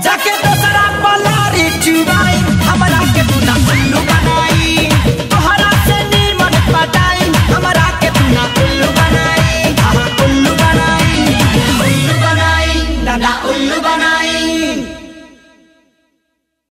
¡Jaqueta!